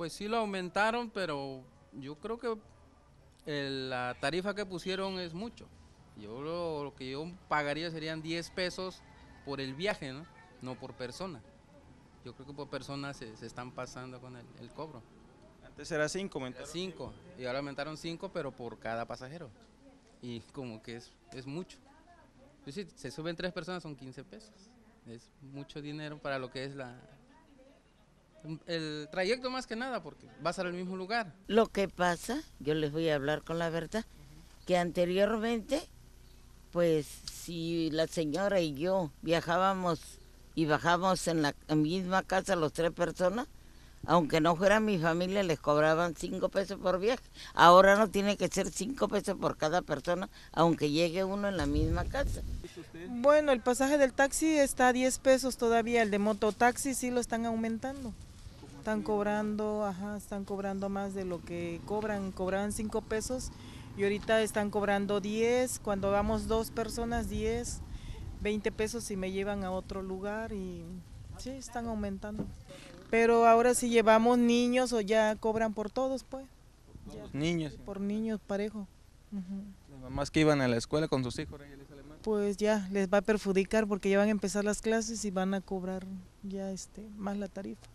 Pues sí lo aumentaron, pero yo creo que el- la tarifa que pusieron es mucho. Yo lo, lo que yo pagaría serían 10 pesos por el viaje, ¿no? No por persona. Yo creo que por persona se, se están pasando con el, el cobro. Antes era 5, aumentaron 5 y ahora aumentaron 5, pero por cada pasajero. Y como que es, es mucho. Pues sí, se suben tres personas son 15 pesos. Es mucho dinero para lo que es la el trayecto más que nada, porque vas al mismo lugar. Lo que pasa, yo les voy a hablar con la verdad, que anteriormente, pues si la señora y yo viajábamos y bajábamos en la misma casa los tres personas, aunque no fuera mi familia, les cobraban cinco pesos por viaje. Ahora no tiene que ser cinco pesos por cada persona, aunque llegue uno en la misma casa. Bueno, el pasaje del taxi está a 10 pesos todavía, el de mototaxi sí lo están aumentando. Están cobrando, ajá, están cobrando más de lo que cobran, cobraban 5 pesos y ahorita están cobrando 10, cuando vamos dos personas 10, 20 pesos si me llevan a otro lugar y sí, están aumentando. Pero ahora si llevamos niños o ya cobran por todos, pues, los niños. por niños parejo. Ujú. Las mamás que iban a la escuela con sus hijos, ya pues ya les va a perjudicar porque ya van a empezar las clases y van a cobrar ya este más la tarifa.